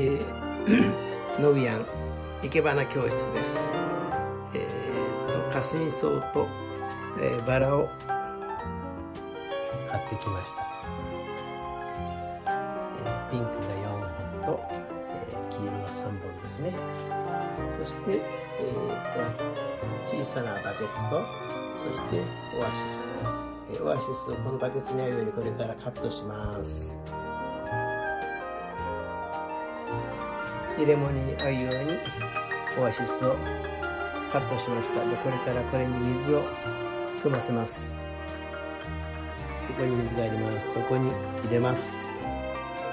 えー、ノビアン生け花教室です。えー、とかすみ草と、えー、バラを買ってきました、えー、ピンクが4本と、えー、黄色が3本ですね。そして、えー、と小さなバケツとそしてオアシス、えー、オアシスをこのバケツに合うようにこれからカットします入れ物に合うようにオアシスをカットしました。でこれからこれに水を含ませます。ここに水があります。そこに入れます。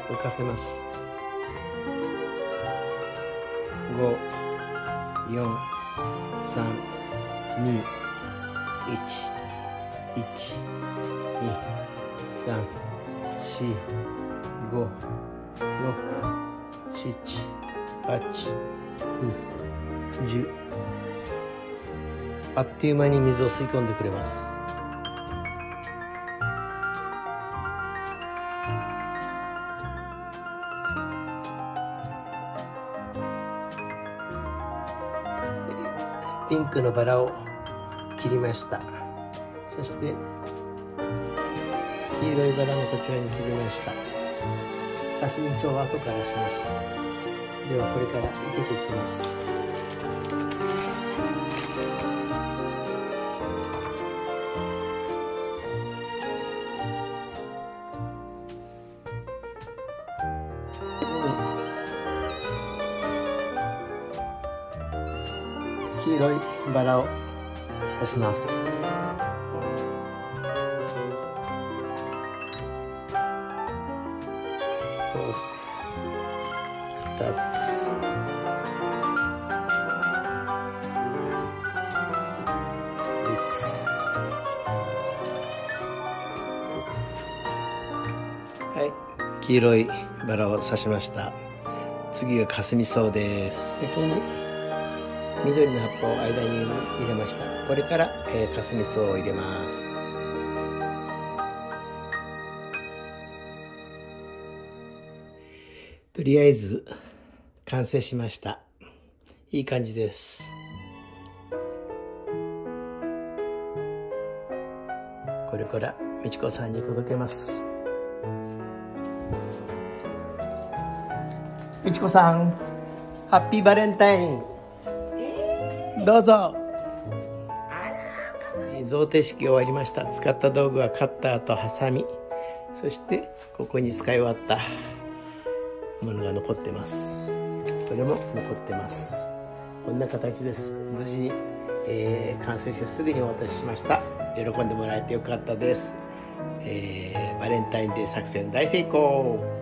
浮かせます。5432112345678 4 3 2 1 1 2 3 4 5 6 7 8 9 10あっという間に水を吸い込んでくれます。ピンクのバラを切りました。そして黄色いバラもこちらに切りました。かすみ草は後からします。ではこれから生けていきます。黄色いバラを刺します。一つ。二つ。三つはい。黄色いバラを刺しました。次がかすみ草です。先に緑の葉っぱを間に入れました。これから、えー、かすみ草を入れます。とりあえず完成しました。いい感じです。これから美智子さんに届けます。美智子さんハッピー。バレンタインどうぞ贈呈式終わりました。使った道具はカッターとハサミ。そしてここに使い終わったものが残ってます。これも残ってます。こんな形です。無事に、えー、完成してすぐにお渡ししました。喜んでもらえてよかったです、えー、バレンタインデー作戦大成功。